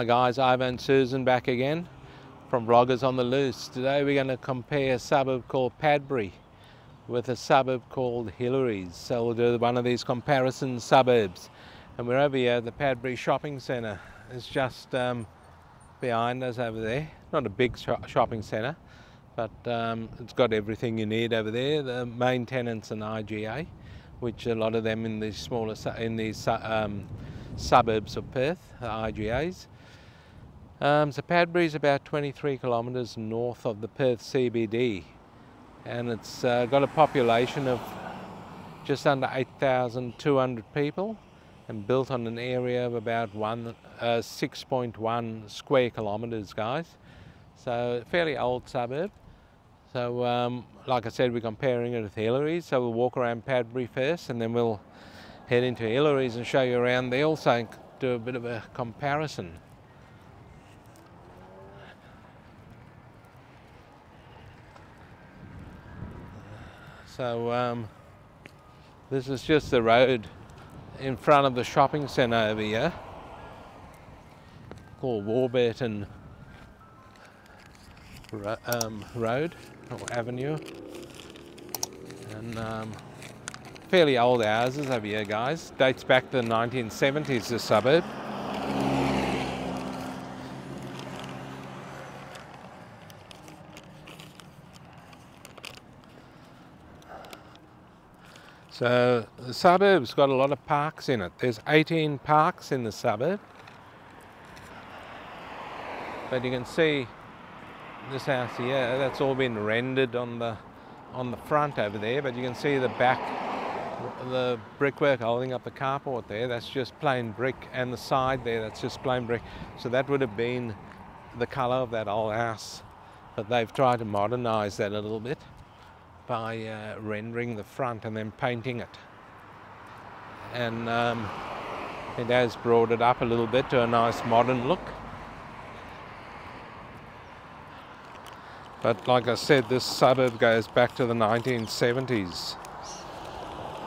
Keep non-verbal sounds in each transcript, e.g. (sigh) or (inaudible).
Hi guys, Ivan and Susan back again from Vloggers on the Loose. Today we're going to compare a suburb called Padbury with a suburb called Hillarys. So we'll do one of these comparison suburbs. And we're over here at the Padbury Shopping Centre. It's just um, behind us over there. Not a big shopping centre, but um, it's got everything you need over there. The main tenants an IGA, which a lot of them in these smaller, in these um, suburbs of Perth, the IGAs. Um, so Padbury is about 23 kilometres north of the Perth CBD and it's uh, got a population of just under 8,200 people and built on an area of about one, uh, 6.1 square kilometres guys. So fairly old suburb. So um, like I said we're comparing it with Hillarys so we'll walk around Padbury first and then we'll head into Hillarys and show you around there also do a bit of a comparison. So um, this is just the road in front of the shopping centre over here. Called Warburton um, Road or Avenue. And um, fairly old houses over here guys. Dates back to the 1970s this suburb So the suburb's got a lot of parks in it. There's 18 parks in the suburb. But you can see this house here, that's all been rendered on the on the front over there, but you can see the back the brickwork holding up the carport there, that's just plain brick, and the side there, that's just plain brick. So that would have been the colour of that old house, but they've tried to modernise that a little bit by uh, rendering the front and then painting it. And um, it has brought it up a little bit to a nice modern look. But like I said, this suburb goes back to the 1970s.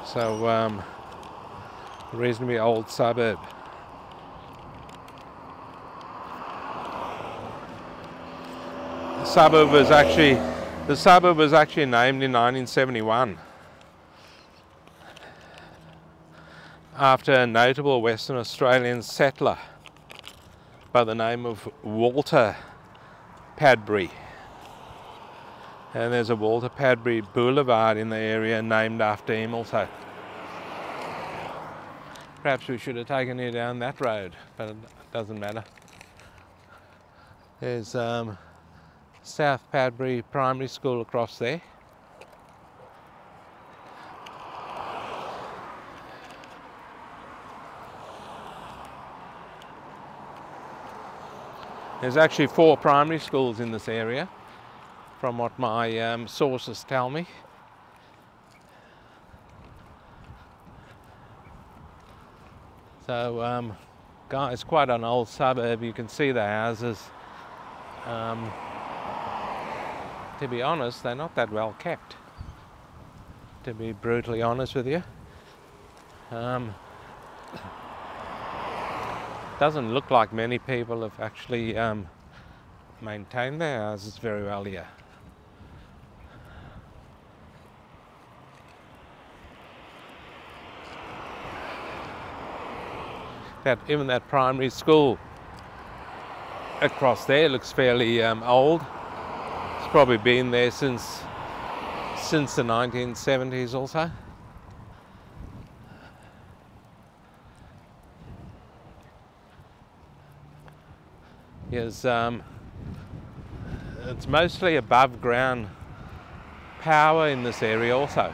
So, um, reasonably old suburb. The suburb was actually the suburb was actually named in 1971 after a notable Western Australian settler by the name of Walter Padbury. And there's a Walter Padbury Boulevard in the area named after him also. Perhaps we should have taken you down that road, but it doesn't matter. There's um, South Padbury Primary School across there. There's actually four primary schools in this area from what my um, sources tell me. So, um, guys, quite an old suburb. You can see the houses. Um, to be honest, they're not that well kept. To be brutally honest with you. Um, doesn't look like many people have actually um, maintained their houses very well here. That even that primary school across there looks fairly um, old probably been there since since the 1970s also. Yes, um, it's mostly above ground power in this area also.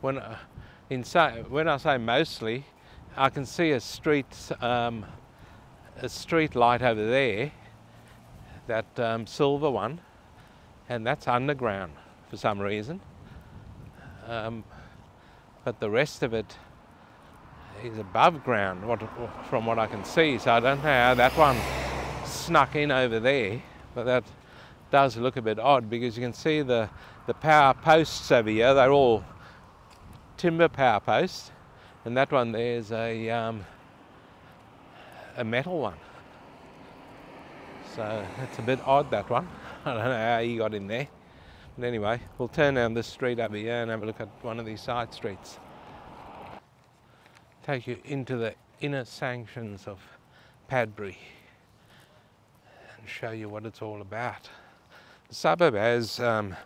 When, uh, in say, when I say mostly, I can see a street, um, a street light over there that um, silver one, and that's underground for some reason. Um, but the rest of it is above ground what, from what I can see. So I don't know how that one snuck in over there, but that does look a bit odd because you can see the, the power posts over here, they're all timber power posts. And that one there is a, um, a metal one. So it's a bit odd that one. (laughs) I don't know how he got in there. But anyway, we'll turn down this street over here and have a look at one of these side streets. Take you into the inner sanctions of Padbury and show you what it's all about. The suburb has um,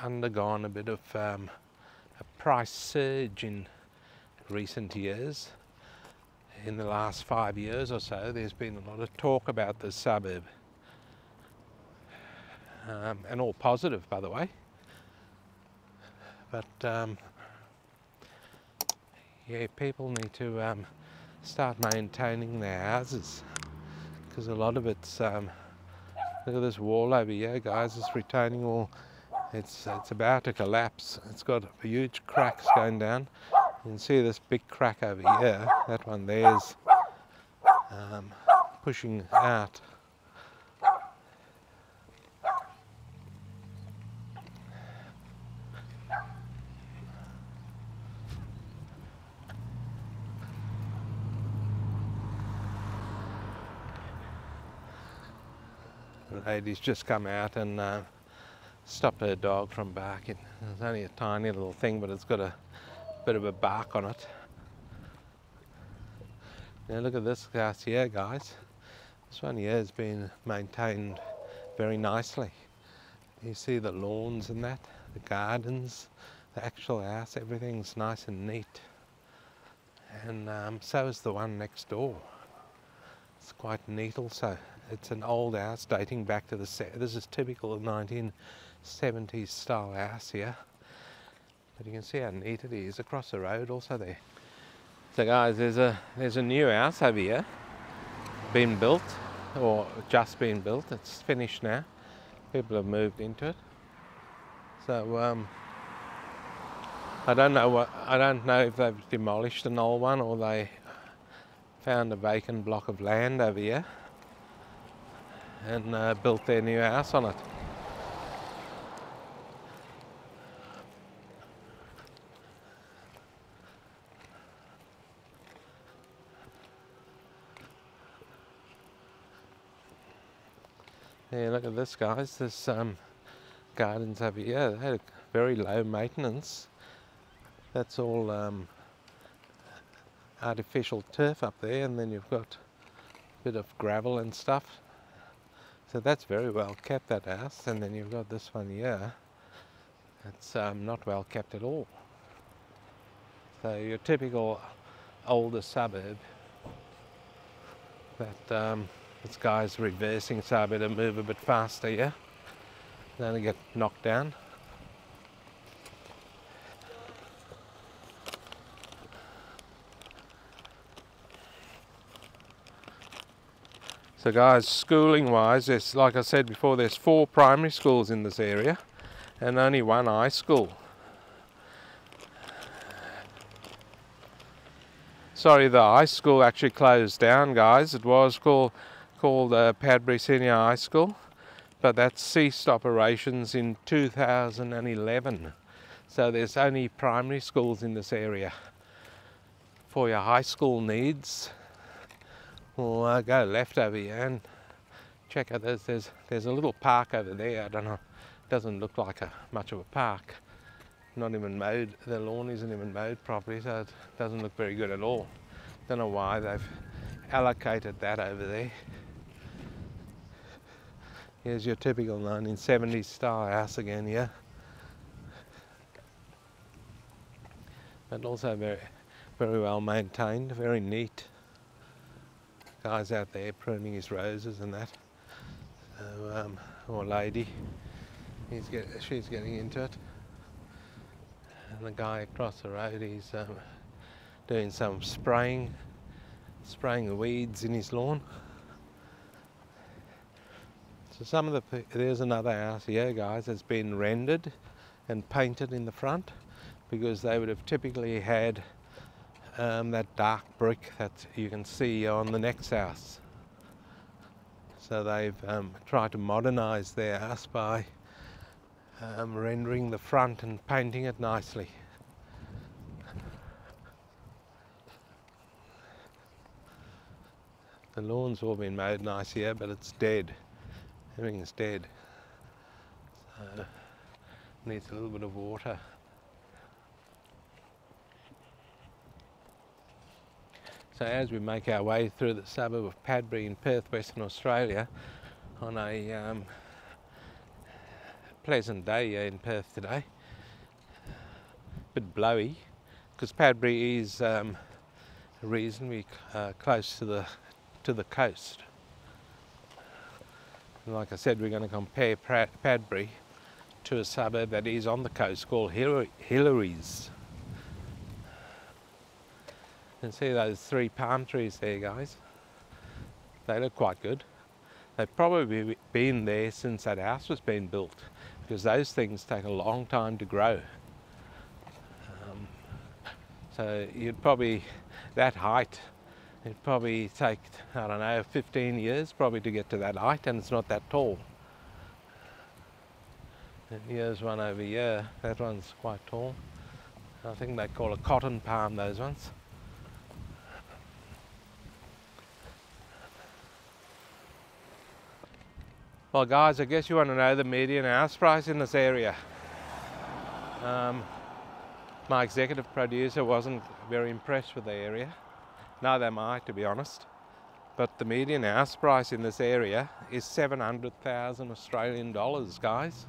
undergone a bit of um, a price surge in recent years. In the last five years or so, there's been a lot of talk about the suburb. Um, and all positive, by the way. But um, yeah, people need to um, start maintaining their houses because a lot of it's um, look at this wall over here guys this retaining wall it's it's about to collapse it's got huge cracks going down you can see this big crack over here that one there's um, pushing out The lady's just come out and uh, stopped her dog from barking. It's only a tiny little thing, but it's got a bit of a bark on it. Now look at this house here, guys. This one here has been maintained very nicely. You see the lawns and that, the gardens, the actual house, everything's nice and neat. And um, so is the one next door. It's quite neat also. It's an old house dating back to the, this is typical of 1970s style house here. But you can see how neat it is across the road also there. So guys, there's a, there's a new house over here, been built, or just been built. It's finished now. People have moved into it. So um, I don't know what I don't know if they've demolished an old one or they found a vacant block of land over here and uh, built their new house on it. Yeah, look at this, guys. There's um, gardens over here. They had very low maintenance. That's all um, artificial turf up there, and then you've got a bit of gravel and stuff so that's very well kept, that house. And then you've got this one here. It's um, not well kept at all. So your typical older suburb that um, this guy's reversing so I better move a bit faster here. Then I get knocked down. So guys, schooling wise, there's, like I said before, there's four primary schools in this area and only one high school. Sorry, the high school actually closed down, guys. It was called, called uh, Padbury Senior High School, but that ceased operations in 2011. So there's only primary schools in this area. For your high school needs, We'll uh, go left over here and check out there's, there's, there's a little park over there. I don't know, doesn't look like a, much of a park. Not even mowed, the lawn isn't even mowed properly, so it doesn't look very good at all. Don't know why they've allocated that over there. Here's your typical 1970s style house again, yeah. But also very, very well maintained, very neat guy's out there pruning his roses and that. So, um, or lady, he's get, she's getting into it. And the guy across the road, he's um, doing some spraying, spraying the weeds in his lawn. So some of the, there's another house here guys that's been rendered and painted in the front because they would have typically had um, that dark brick that you can see on the next house. So they've um, tried to modernize their house by um, rendering the front and painting it nicely. The lawn's all been made nice here, but it's dead. Everything's dead. So needs a little bit of water. So as we make our way through the suburb of Padbury in Perth, Western Australia, on a um, pleasant day in Perth today, a bit blowy, because Padbury is um, reasonably uh, close to the to the coast. And like I said, we're going to compare Padbury to a suburb that is on the coast called Hillarys. You can see those three palm trees there, guys. They look quite good. They've probably been there since that house was being built because those things take a long time to grow. Um, so you'd probably, that height, it'd probably take, I don't know, 15 years probably to get to that height and it's not that tall. Here's one over here, that one's quite tall. I think they call a cotton palm, those ones. Well guys, I guess you want to know the median house price in this area. Um, my executive producer wasn't very impressed with the area. Neither am I, to be honest. But the median house price in this area is 700,000 Australian dollars, guys.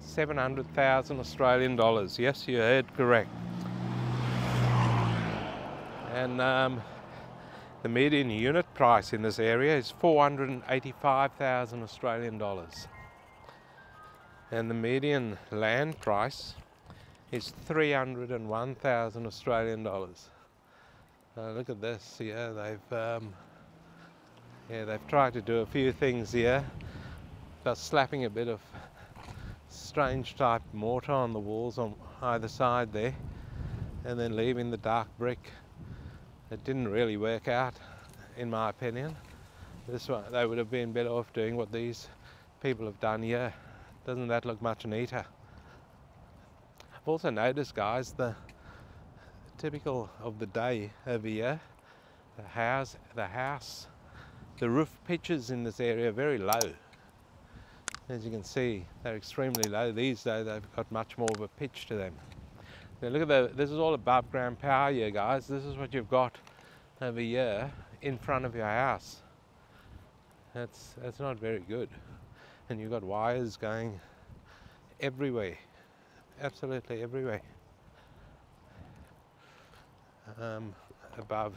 700,000 Australian dollars. Yes, you heard correct. And um, the median unit price in this area is 485,000 Australian dollars. And the median land price is 301,000 Australian dollars. Uh, look at this, yeah, they've um, yeah, they've tried to do a few things here. Just slapping a bit of strange type mortar on the walls on either side there and then leaving the dark brick. It didn't really work out in my opinion. This one they would have been better off doing what these people have done here. Doesn't that look much neater? I've also noticed guys the typical of the day over here the house the house the roof pitches in this area are very low as you can see they're extremely low these days they've got much more of a pitch to them now look at the, this is all above ground power here guys. This is what you've got over here in front of your house. That's, that's not very good. And you've got wires going everywhere, absolutely everywhere. Um, above,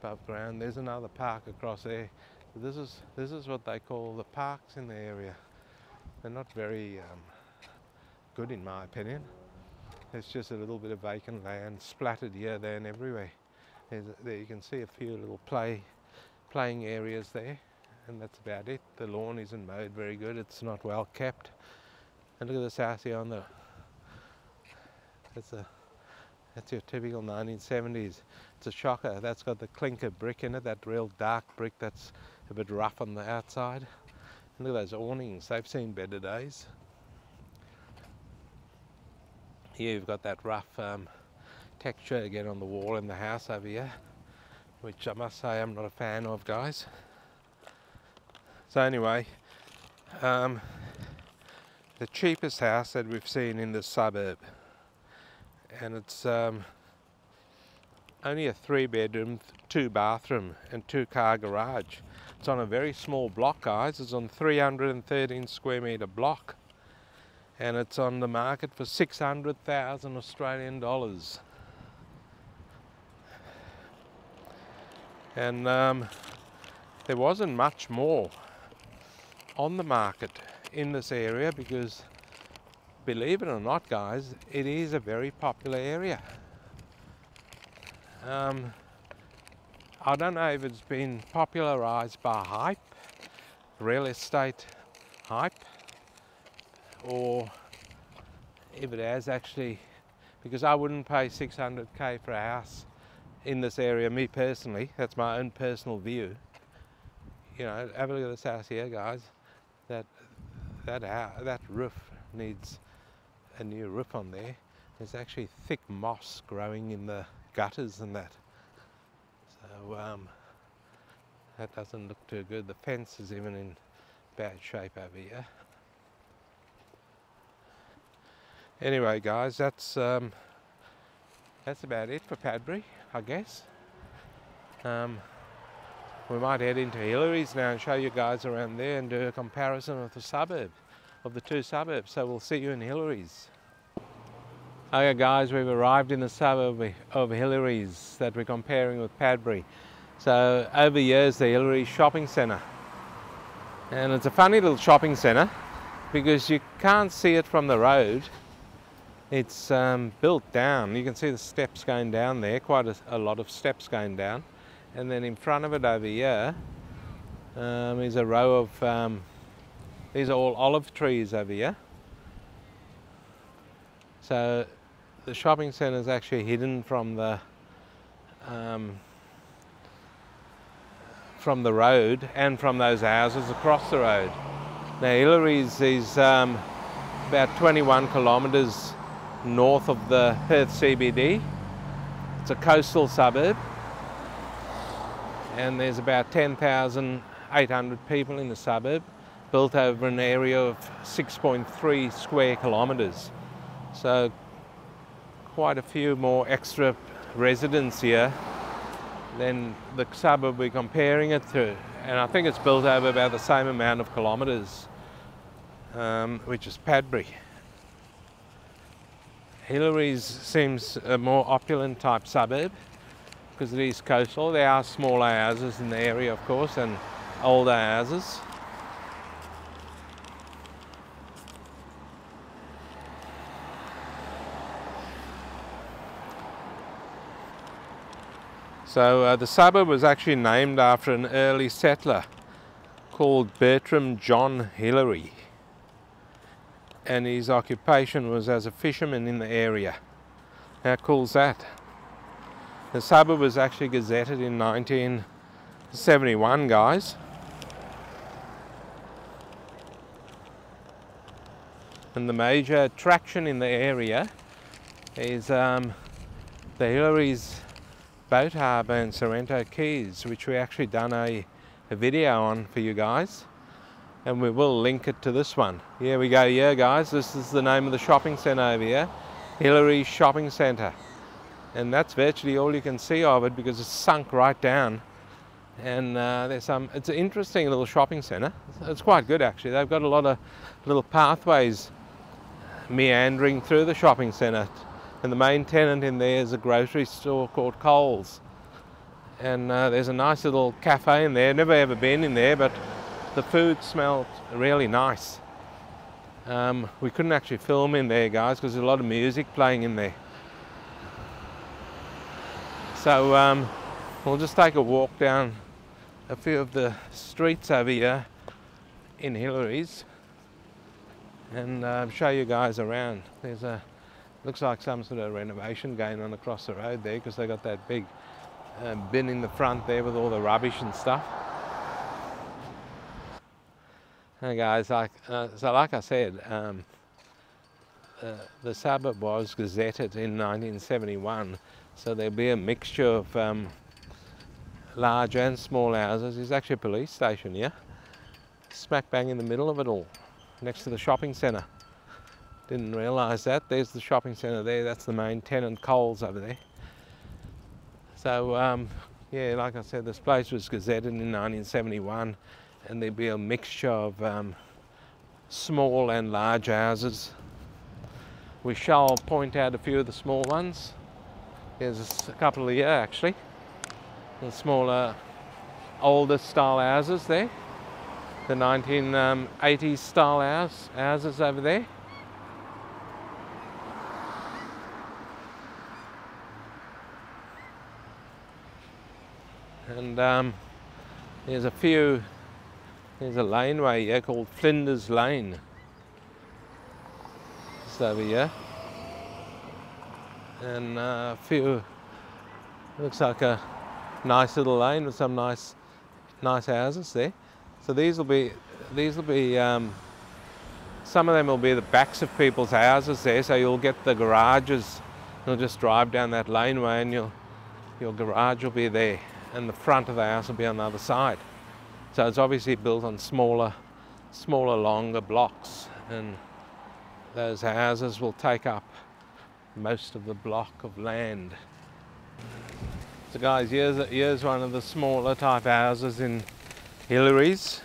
above ground. There's another park across there. This is, this is what they call the parks in the area. They're not very um, good in my opinion. It's just a little bit of vacant land splattered here, there and everywhere. There's, there you can see a few little play, playing areas there and that's about it. The lawn isn't mowed very good, it's not well kept. And look at this house here on the, that's a, that's your typical 1970s. It's a shocker. That's got the clinker brick in it, that real dark brick that's a bit rough on the outside. And look at those awnings, they've seen better days. Here you've got that rough um, texture again on the wall in the house over here, which I must say I'm not a fan of, guys. So anyway, um, the cheapest house that we've seen in the suburb, and it's um, only a three bedroom, two bathroom and two car garage. It's on a very small block guys, it's on 313 square metre block and it's on the market for 600,000 Australian dollars. And um, there wasn't much more on the market in this area because believe it or not guys, it is a very popular area. Um, I don't know if it's been popularized by hype, real estate hype, or if it has actually, because I wouldn't pay 600k for a house in this area, me personally, that's my own personal view. You know, have a look at this house here, guys. That that that roof needs a new roof on there. There's actually thick moss growing in the gutters and that. So um, That doesn't look too good. The fence is even in bad shape over here. Anyway, guys, that's um, that's about it for Padbury, I guess. Um, we might head into Hillarys now and show you guys around there and do a comparison of the suburb, of the two suburbs. So we'll see you in Hillarys. Okay guys, we've arrived in the suburb of Hillarys that we're comparing with Padbury. So over years, the Hillary Shopping Centre. And it's a funny little shopping centre because you can't see it from the road. It's um, built down. You can see the steps going down there, quite a, a, lot of steps going down. And then in front of it over here um, is a row of, um, these are all olive trees over here. So the shopping centre is actually hidden from the um, from the road and from those houses across the road. Now Hillarys is um, about 21 kilometres north of the Perth CBD. It's a coastal suburb and there's about 10,800 people in the suburb built over an area of 6.3 square kilometres. So quite a few more extra residents here than the suburb we're comparing it to. And I think it's built over about the same amount of kilometres, um, which is Padbury. Hillarys seems a more opulent type suburb because it is coastal. There are smaller houses in the area, of course, and older houses. So uh, the suburb was actually named after an early settler called Bertram John Hillary. And his occupation was as a fisherman in the area. How cool is that? The suburb was actually gazetted in 1971, guys. And the major attraction in the area is um, the Hillarys boat harbour and Sorrento Quays, which we actually done a, a video on for you guys. And we will link it to this one. Here we go, yeah guys, this is the name of the shopping centre over here. Hillary Shopping Centre. And that's virtually all you can see of it because it's sunk right down. And uh, there's some, it's an interesting little shopping centre. It's quite good actually. They've got a lot of little pathways meandering through the shopping centre and the main tenant in there is a grocery store called Coles. And uh, there's a nice little cafe in there. Never ever been in there, but the food smelled really nice. Um, we couldn't actually film in there, guys, because there's a lot of music playing in there. So um, we'll just take a walk down a few of the streets over here in Hillarys and uh, show you guys around. There's a Looks like some sort of renovation going on across the road there because they got that big um, bin in the front there with all the rubbish and stuff. Hey guys, like, uh, so like I said, um, uh, the suburb was gazetted in 1971, so there'll be a mixture of um, large and small houses. There's actually a police station here, smack bang in the middle of it all, next to the shopping centre. Didn't realise that. There's the shopping centre there. That's the main tenant, Coles, over there. So, um, yeah, like I said, this place was gazetted in 1971 and there'd be a mixture of um, small and large houses. We shall point out a few of the small ones. There's a couple of here actually. The smaller, older style houses there. The 1980s um, style house, houses over there. And um, there's a few there's a laneway here called Flinders Lane. Just over here. And uh, a few looks like a nice little lane with some nice nice houses there. So these will be these will be um, some of them will be the backs of people's houses there. So you'll get the garages. You'll just drive down that laneway and you'll your garage will be there and the front of the house will be on the other side. So it's obviously built on smaller, smaller, longer blocks, and those houses will take up most of the block of land. So guys, here's, here's one of the smaller type houses in Hillarys.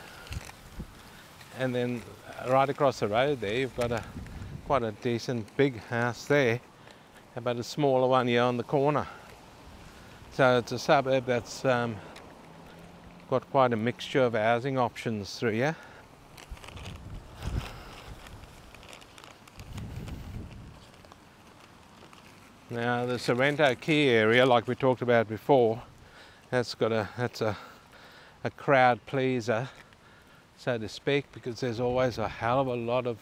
And then right across the road there, you've got a quite a decent big house there, but a smaller one here on the corner. So it's a suburb that's um, got quite a mixture of housing options through here. Now the Sorrento Quay area, like we talked about before, that's got a that's a a crowd pleaser, so to speak, because there's always a hell of a lot of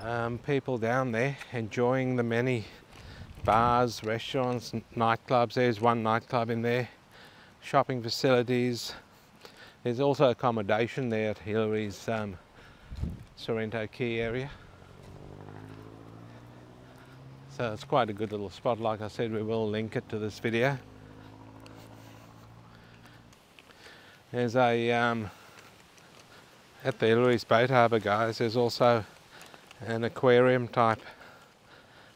um, people down there enjoying the many bars, restaurants, nightclubs. There's one nightclub in there, shopping facilities. There's also accommodation there at Hillarys um, Sorrento Quay area. So it's quite a good little spot. Like I said, we will link it to this video. There's a, um, at the Hillarys Boat Harbour guys, there's also an aquarium type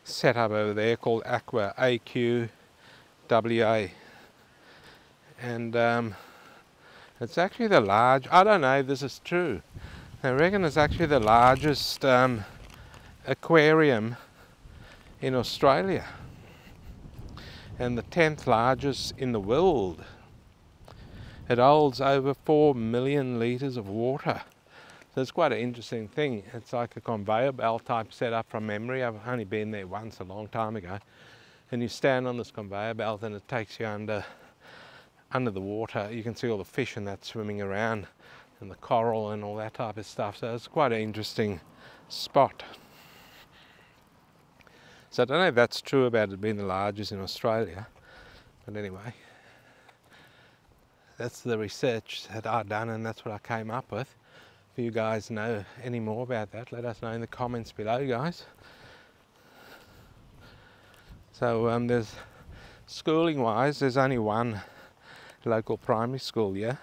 setup over there called Aqua, A-Q-W-A. And um, it's actually the large, I don't know if this is true. I reckon it's actually the largest um, aquarium in Australia and the 10th largest in the world. It holds over 4 million litres of water. So it's quite an interesting thing. It's like a conveyor belt type setup from memory. I've only been there once a long time ago. And you stand on this conveyor belt and it takes you under under the water. You can see all the fish and that swimming around and the coral and all that type of stuff. So it's quite an interesting spot. So I don't know if that's true about it being the largest in Australia, but anyway, that's the research that I've done and that's what I came up with. If you guys know any more about that, let us know in the comments below, guys. So um, there's schooling wise, there's only one local primary school here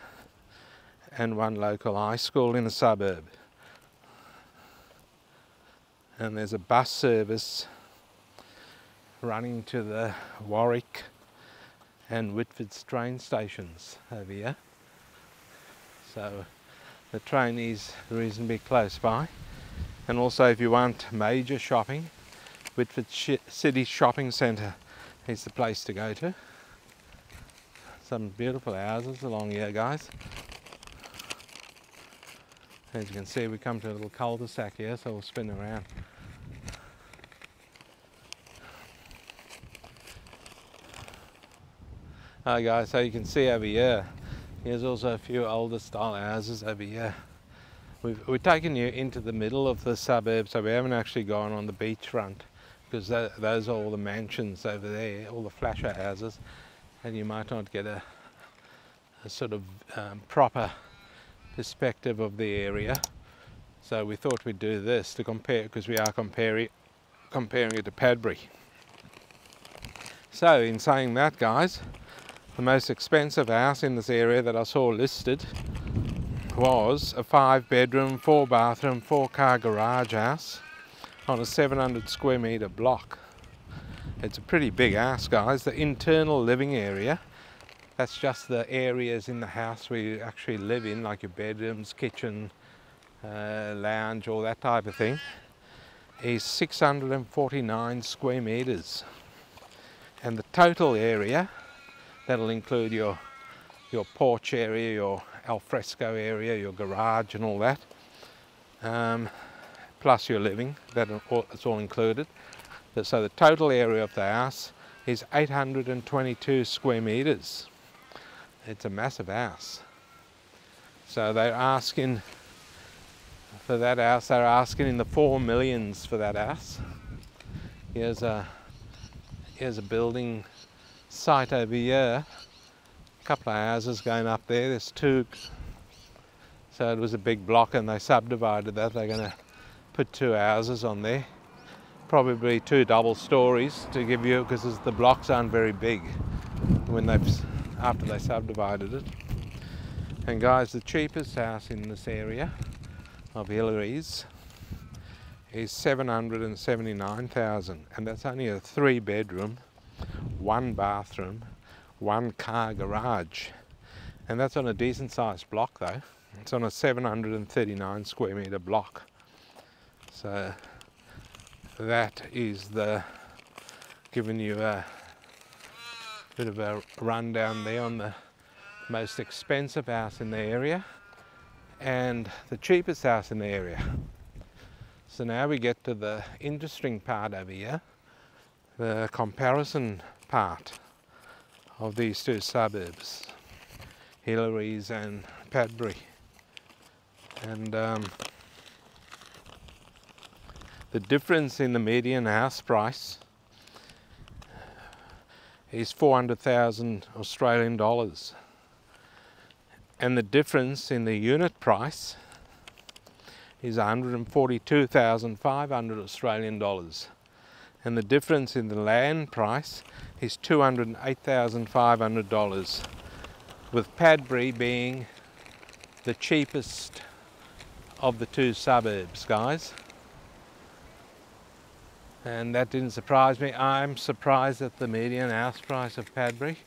and one local high school in the suburb. And there's a bus service running to the Warwick and Whitford train stations over here. So the train is reasonably close by. And also if you want major shopping, Whitford City Shopping Centre is the place to go to. Some beautiful houses along here guys. As you can see we come to a little cul-de-sac here so we'll spin around. Hi guys, so you can see over here, here's also a few older style houses over here. We've, we've taken you into the middle of the suburb, so we haven't actually gone on the beachfront because that, those are all the mansions over there, all the flasher houses, and you might not get a, a sort of um, proper perspective of the area. So we thought we'd do this to compare, because we are comparing, comparing it to Padbury. So in saying that guys, the most expensive house in this area that I saw listed was a five bedroom, four bathroom, four car garage house on a 700 square meter block. It's a pretty big house guys. The internal living area, that's just the areas in the house where you actually live in, like your bedrooms, kitchen, uh, lounge, all that type of thing, is 649 square meters. And the total area That'll include your, your porch area, your alfresco area, your garage and all that. Um, plus your living, that's all included. So the total area of the house is 822 square meters. It's a massive house. So they're asking for that house, they're asking in the four millions for that house. Here's a here's a building site over here. A couple of houses going up there. There's two. So it was a big block and they subdivided that. They're going to put two houses on there. Probably two double stories to give you, because the blocks aren't very big. when they've after they subdivided it. And guys, the cheapest house in this area of Hillarys is 779,000 and that's only a three bedroom, one bathroom, one car garage. And that's on a decent sized block though. It's on a 739 square meter block. So that is the giving you a bit of a rundown there on the most expensive house in the area and the cheapest house in the area. So now we get to the interesting part over here, the comparison part of these two suburbs, Hillarys and Padbury. And um, the difference in the median house price is 400,000 Australian dollars. And the difference in the unit price is 142,500 Australian dollars. And the difference in the land price is $208,500 with Padbury being the cheapest of the two suburbs, guys and that didn't surprise me. I'm surprised at the median house price of Padbury.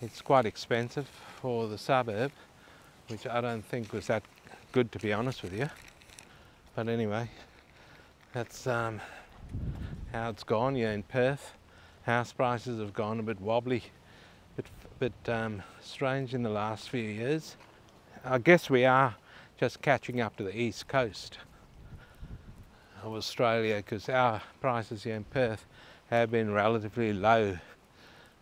It's quite expensive for the suburb, which I don't think was that good to be honest with you. But anyway, that's um, how it's gone. Yeah, in Perth, house prices have gone a bit wobbly, a bit, bit um, strange in the last few years. I guess we are just catching up to the east coast of Australia because our prices here in Perth have been relatively low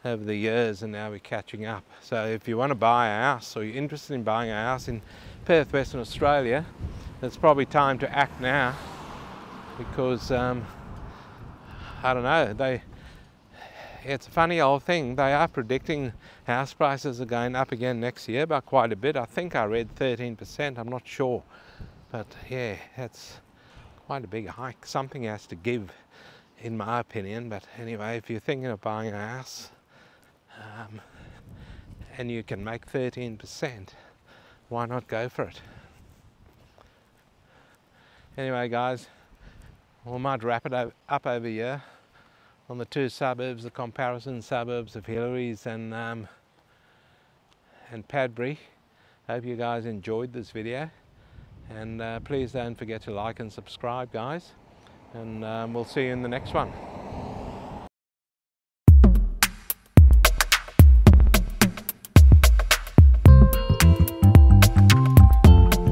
over the years and now we're catching up. So if you want to buy a house or you're interested in buying a house in Perth, Western Australia, it's probably time to act now because um, I don't know, they it's a funny old thing. They are predicting house prices are going up again next year by quite a bit. I think I read 13%, I'm not sure. But yeah, that's quite a big hike. Something has to give, in my opinion. But anyway, if you're thinking of buying a house um, and you can make 13%, why not go for it? Anyway, guys, we might wrap it up over here on the two suburbs, the comparison suburbs of Hillarys and um, and Padbury. Hope you guys enjoyed this video. And uh, please don't forget to like and subscribe guys. And um, we'll see you in the next one